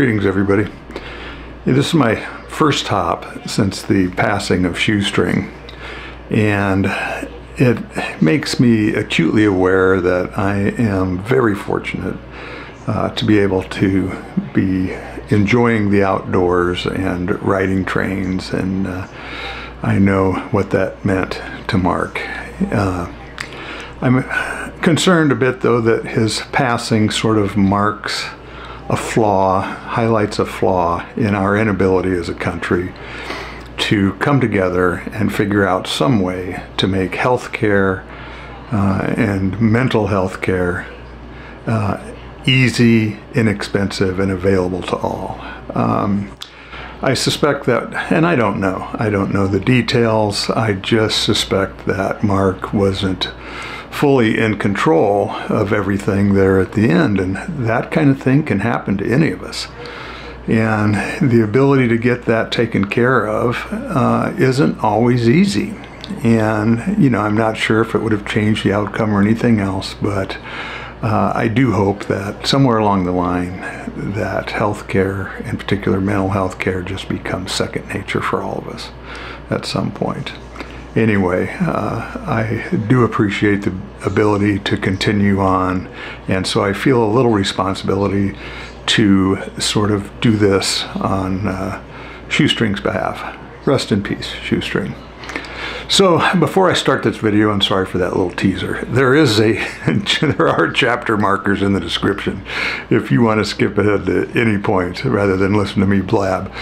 Greetings, everybody. This is my first hop since the passing of Shoestring, and it makes me acutely aware that I am very fortunate uh, to be able to be enjoying the outdoors and riding trains, and uh, I know what that meant to Mark. Uh, I'm concerned a bit, though, that his passing sort of marks a flaw, highlights a flaw in our inability as a country to come together and figure out some way to make health care uh, and mental health care uh, easy, inexpensive, and available to all. Um, I suspect that, and I don't know, I don't know the details. I just suspect that Mark wasn't fully in control of everything there at the end. And that kind of thing can happen to any of us. And the ability to get that taken care of uh, isn't always easy. And, you know, I'm not sure if it would have changed the outcome or anything else, but uh, I do hope that somewhere along the line that healthcare, in particular mental health care, just becomes second nature for all of us at some point anyway, uh, I do appreciate the ability to continue on, and so I feel a little responsibility to sort of do this on uh, Shoestring's behalf. Rest in peace, Shoestring. So before I start this video, I'm sorry for that little teaser. There is a, there are chapter markers in the description if you want to skip ahead to any point rather than listen to me blab.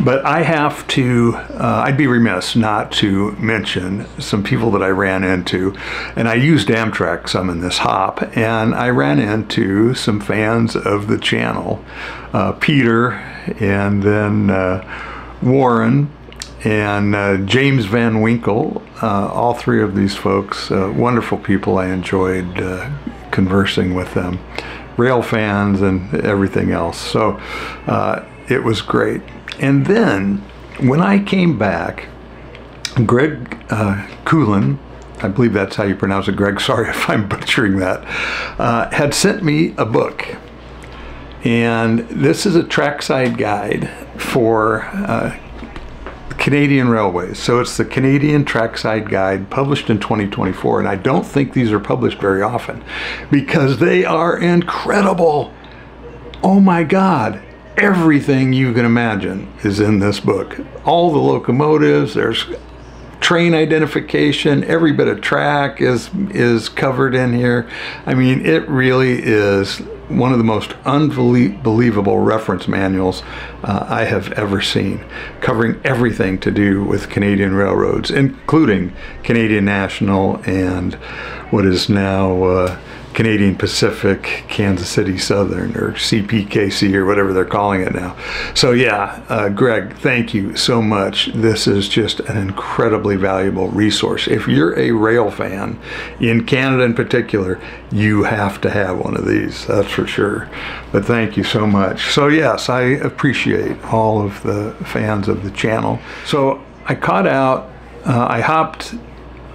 But I have to, uh, I'd be remiss not to mention some people that I ran into. And I used Amtrak some in this hop, and I ran into some fans of the channel, uh, Peter and then uh, Warren and uh, James Van Winkle. Uh, all three of these folks, uh, wonderful people. I enjoyed uh, conversing with them, rail fans and everything else. So uh, it was great. And then when I came back, Greg uh, I believe that's how you pronounce it, Greg. Sorry if I'm butchering that. had sent me a book. And this is a trackside guide for Canadian Railways. So it's the Canadian Trackside Guide published in 2024. And I don't think these are published very often because they are incredible. Oh my God. Everything you can imagine is in this book. All the locomotives, there's train identification, every bit of track is is covered in here. I mean, it really is one of the most unbelievable reference manuals uh, I have ever seen, covering everything to do with Canadian railroads, including Canadian National and what is now uh, Canadian Pacific, Kansas City Southern, or CPKC, or whatever they're calling it now. So, yeah, uh, Greg, thank you so much. This is just an incredibly valuable resource. If you're a rail fan, in Canada in particular, you have to have one of these, that's for sure. But thank you so much. So, yes, I appreciate all of the fans of the channel. So, I caught out, uh, I hopped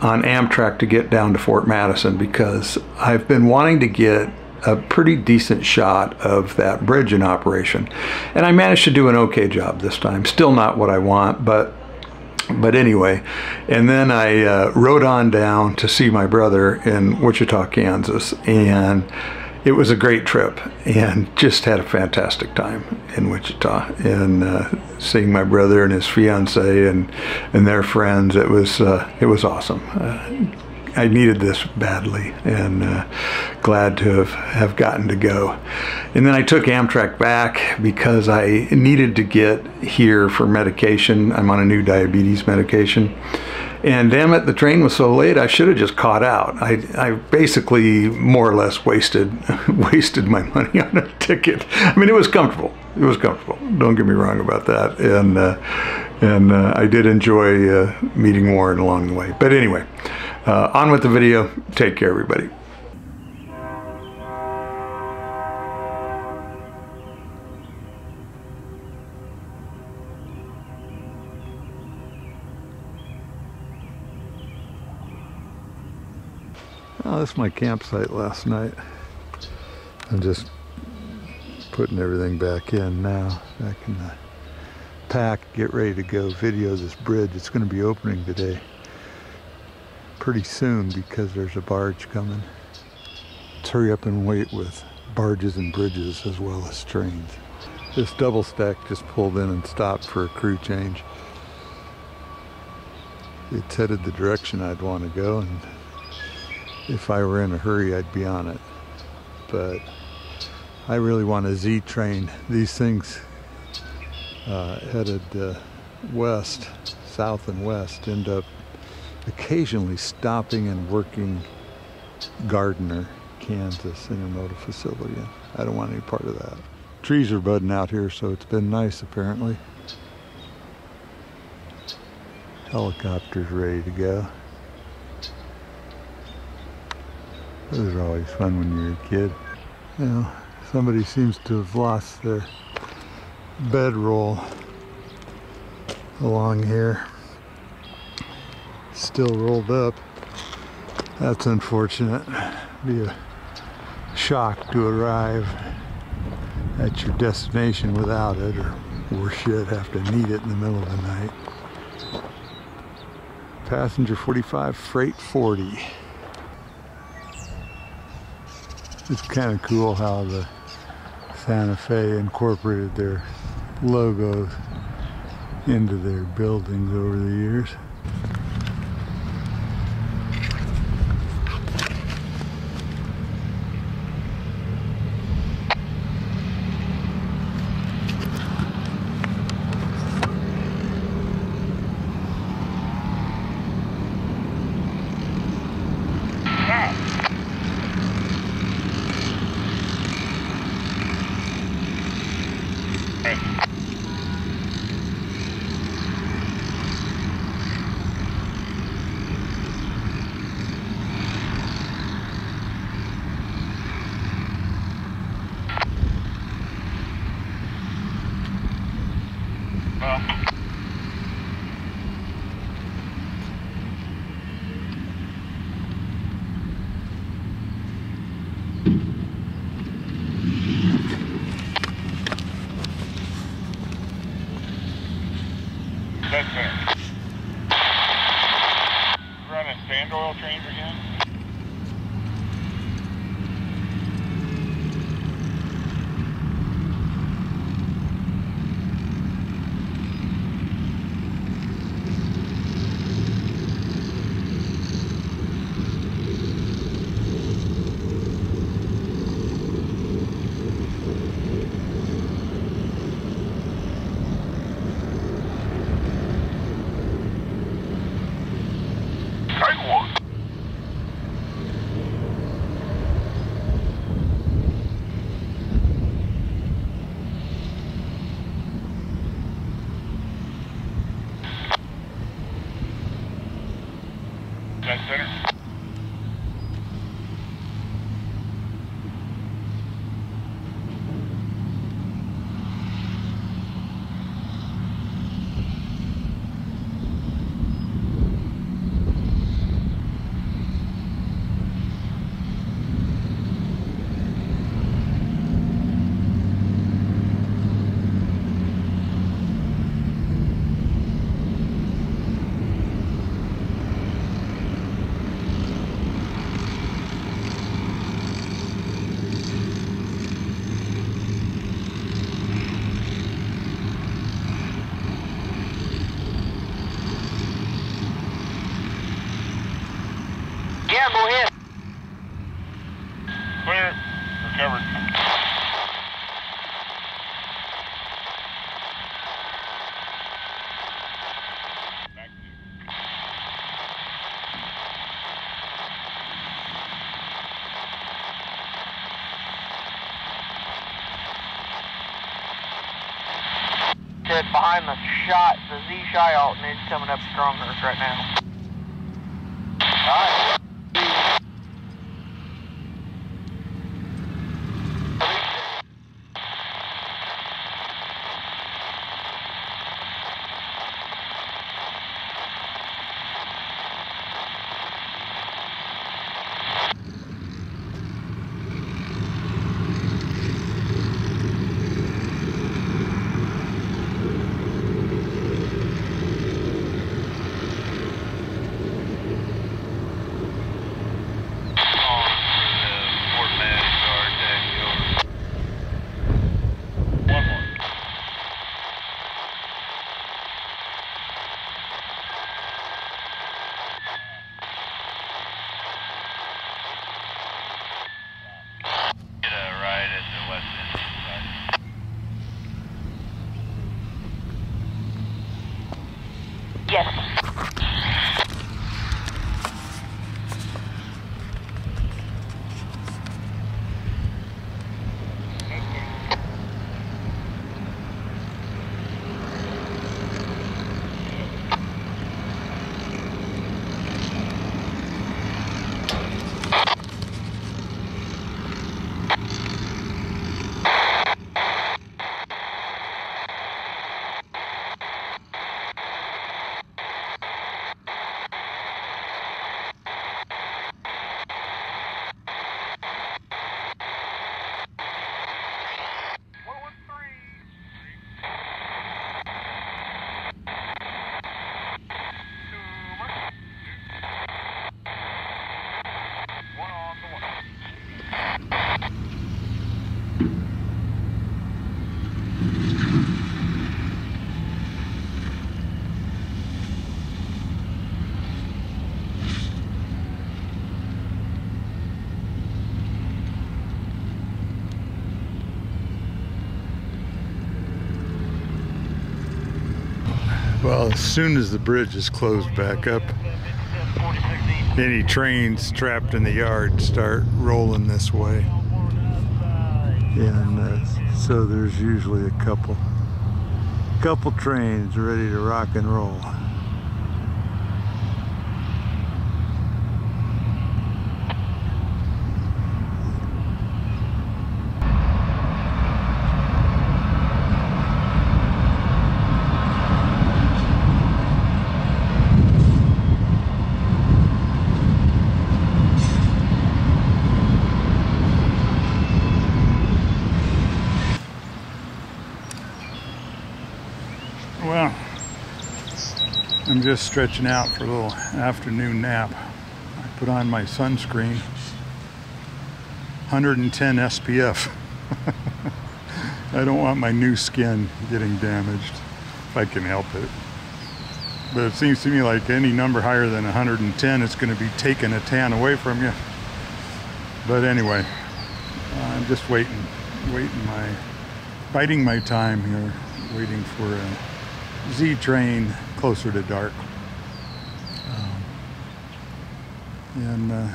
on Amtrak to get down to Fort Madison because I've been wanting to get a pretty decent shot of that bridge in operation. And I managed to do an okay job this time. Still not what I want, but but anyway, and then I uh, rode on down to see my brother in Wichita, Kansas, and it was a great trip and just had a fantastic time in Wichita and uh, seeing my brother and his fiance and and their friends. It was uh, it was awesome. Uh, I needed this badly and uh, glad to have, have gotten to go. And then I took Amtrak back because I needed to get here for medication. I'm on a new diabetes medication and damn it, the train was so late. I should have just caught out. I, I basically more or less wasted wasted my money on a ticket. I mean, it was comfortable. It was comfortable. Don't get me wrong about that. And uh, and uh, I did enjoy uh, meeting Warren along the way. But anyway, uh, on with the video. Take care, everybody. Oh, my campsite last night. I'm just putting everything back in now, back in the pack, get ready to go video this bridge. It's going to be opening today pretty soon because there's a barge coming. Let's hurry up and wait with barges and bridges as well as trains. This double stack just pulled in and stopped for a crew change. It's headed the direction I'd want to go and if I were in a hurry I'd be on it. But I really want a Z train. These things uh, headed uh, west, south and west, end up occasionally stopping and working Gardner, Kansas intermodal facility. I don't want any part of that. Trees are budding out here, so it's been nice apparently. Helicopter's ready to go. Those are always fun when you're a kid. You know, somebody seems to have lost their bedroll along here. Still rolled up. That's unfortunate. Be a shock to arrive at your destination without it, or worse yet, have to need it in the middle of the night. Passenger 45, freight 40. It's kind of cool how the Santa Fe incorporated their logos into their buildings over the years. Go. Clear. Recovered. Back to Said behind the shot, the Z shy alternate is coming up stronger right now. Alright. As soon as the bridge is closed back up, any trains trapped in the yard start rolling this way. And uh, so there's usually a couple, couple trains ready to rock and roll. Well, I'm just stretching out for a little afternoon nap. I put on my sunscreen, 110 SPF. I don't want my new skin getting damaged if I can help it. But it seems to me like any number higher than 110 it's going to be taking a tan away from you. But anyway, I'm just waiting, waiting my, biding my time here, waiting for a Z train closer to dark. Um, and, uh,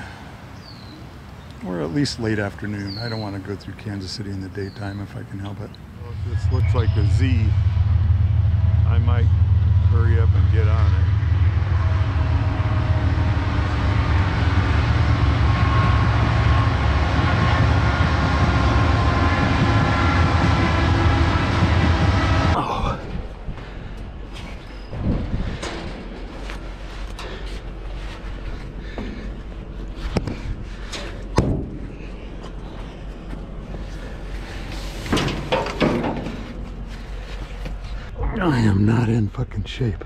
or at least late afternoon. I don't want to go through Kansas City in the daytime if I can help it. Well, if this looks like a Z, I might hurry up and get on it. I am not in fucking shape.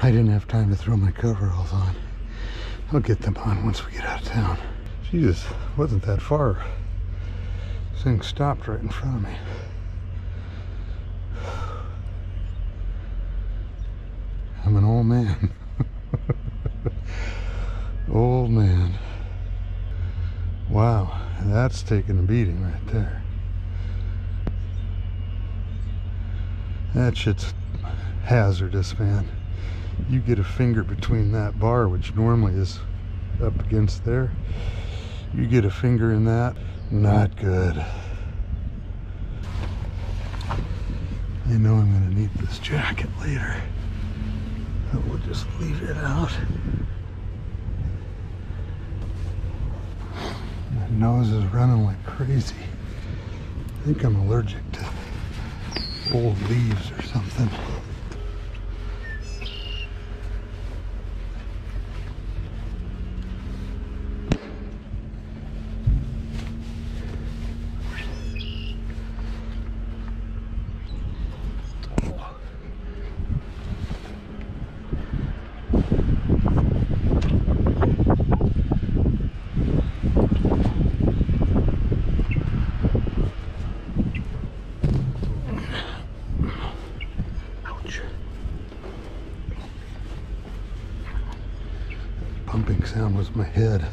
I didn't have time to throw my coveralls on. I'll get them on once we get out of town. Jesus, wasn't that far. This thing stopped right in front of me. I'm an old man. old man. Wow, that's taking a beating right there. That shit's hazardous, man. You get a finger between that bar, which normally is up against there. You get a finger in that, not good. You know I'm gonna need this jacket later. So we'll just leave it out. My nose is running like crazy. I think I'm allergic to old leaves or something. Ouch. Pumping sound was my head.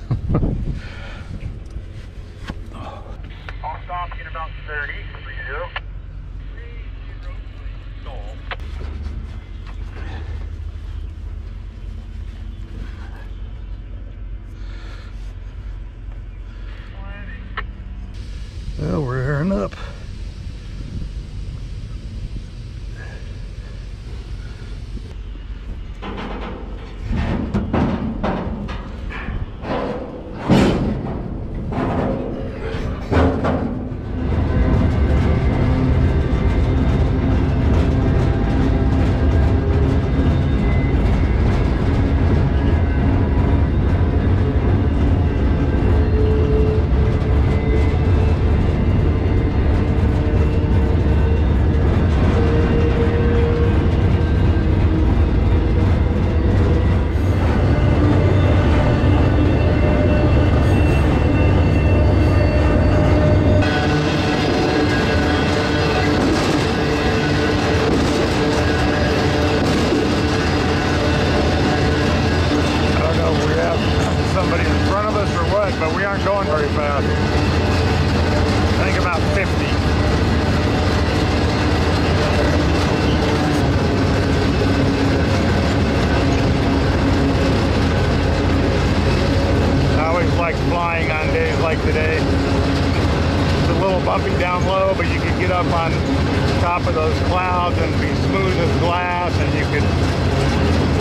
And be smooth as glass, and you could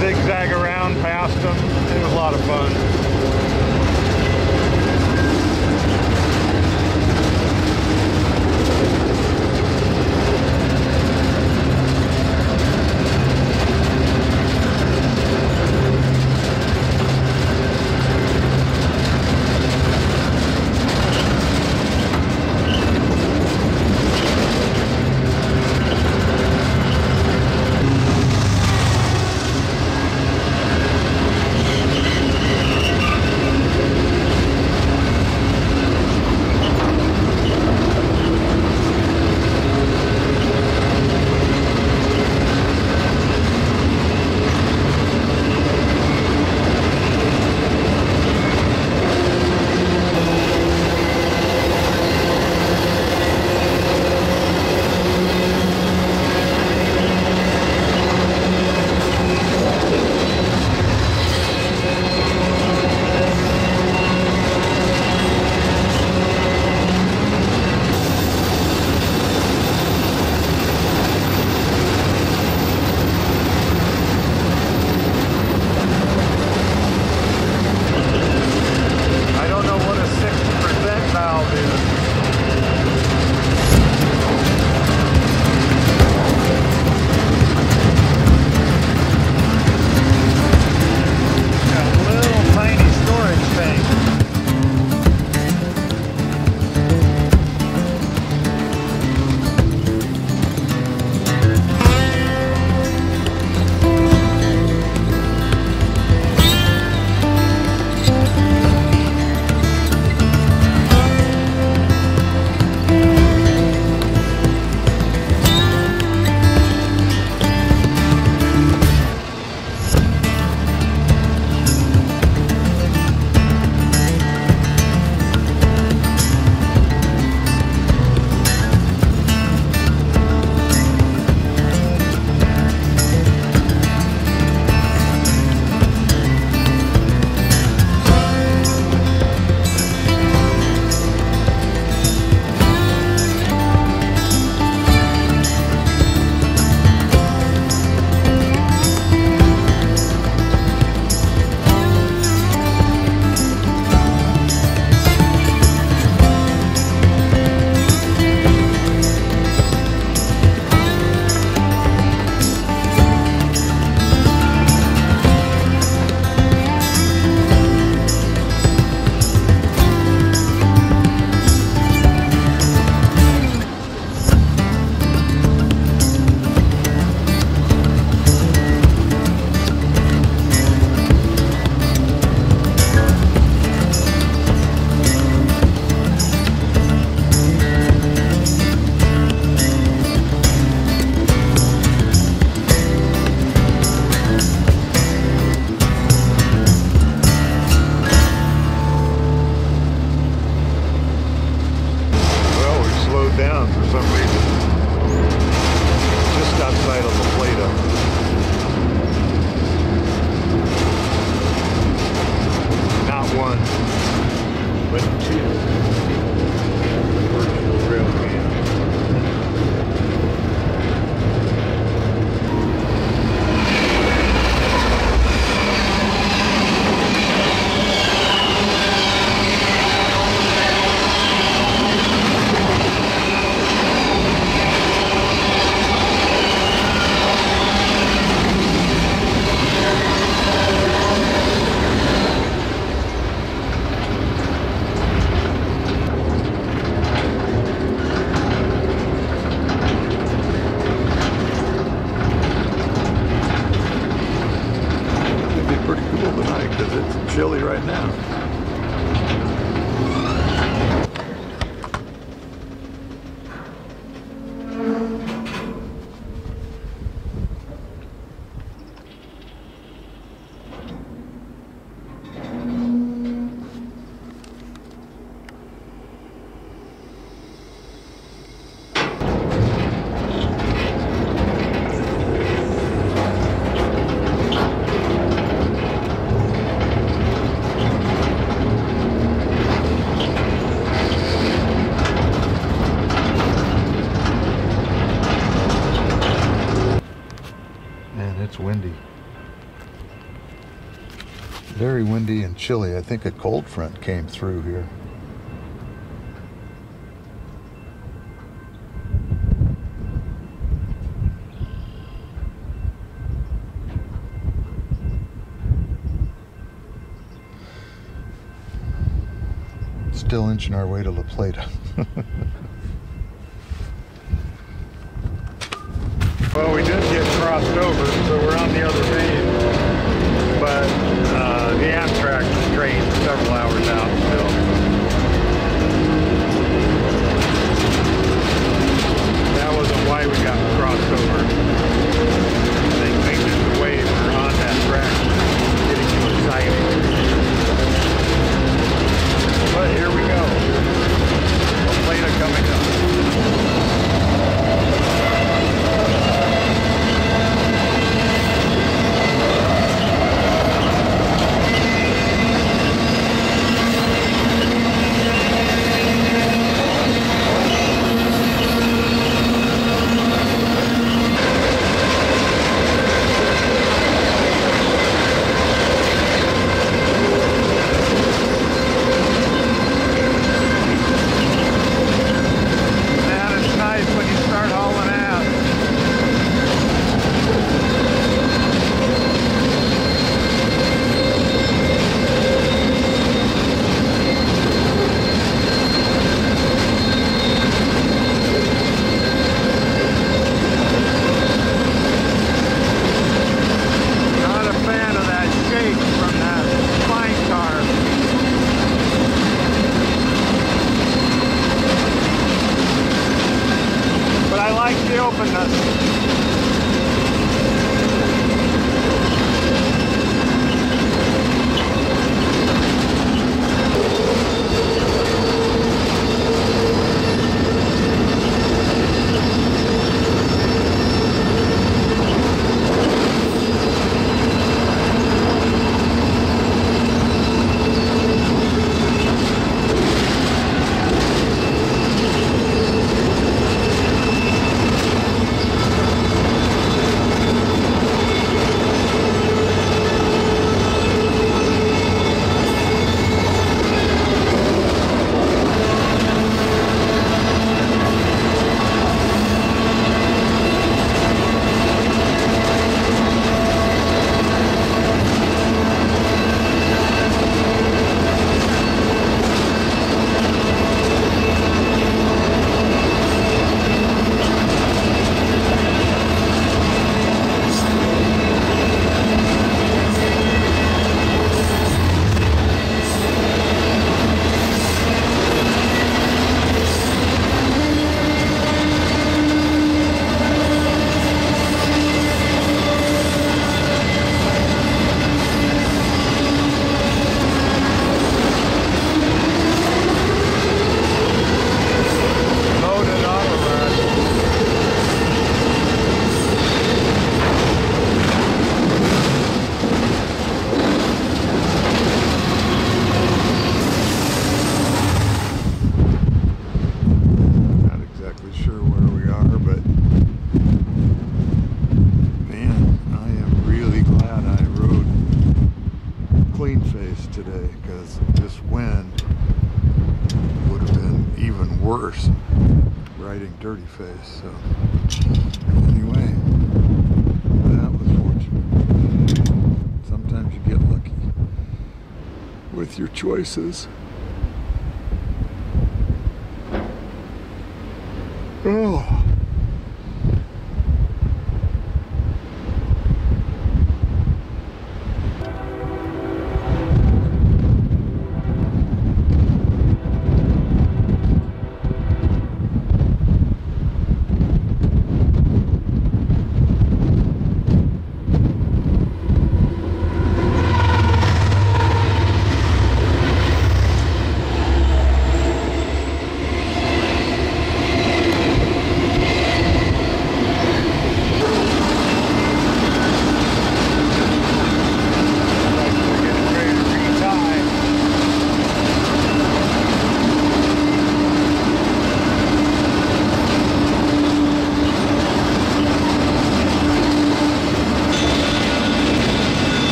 zigzag around past them. It was a lot of fun. chilly. I think a cold front came through here. Still inching our way to La Plata. places.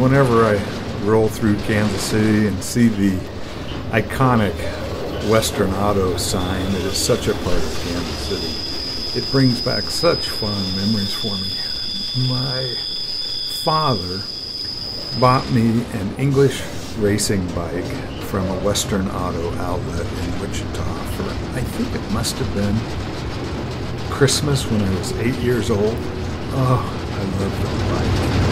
Whenever I roll through Kansas City and see the iconic Western Auto sign that is such a part of Kansas City, it brings back such fond memories for me. My father bought me an English racing bike from a Western Auto outlet in Wichita for, I think it must have been Christmas when I was eight years old. Oh, I love that bike.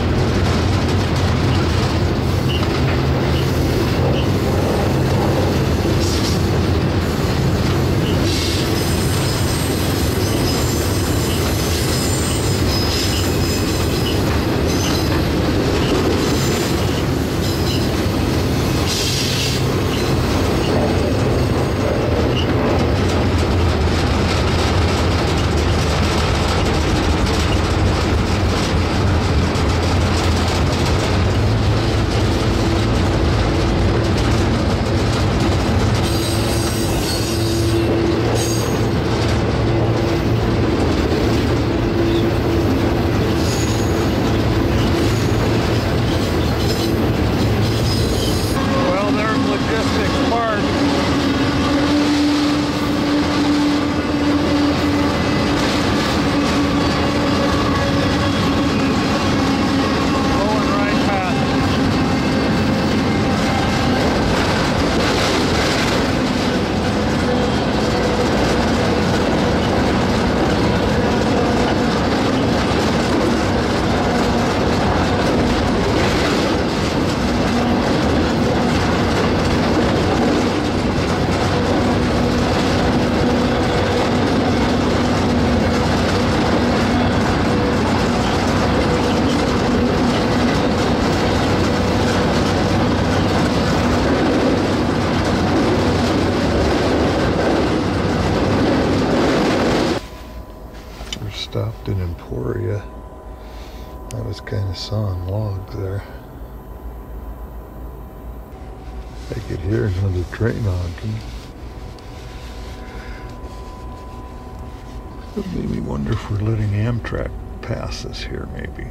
Kind of sawing logs there. I could hear another train honking. It made me wonder if we're letting Amtrak pass us here, maybe.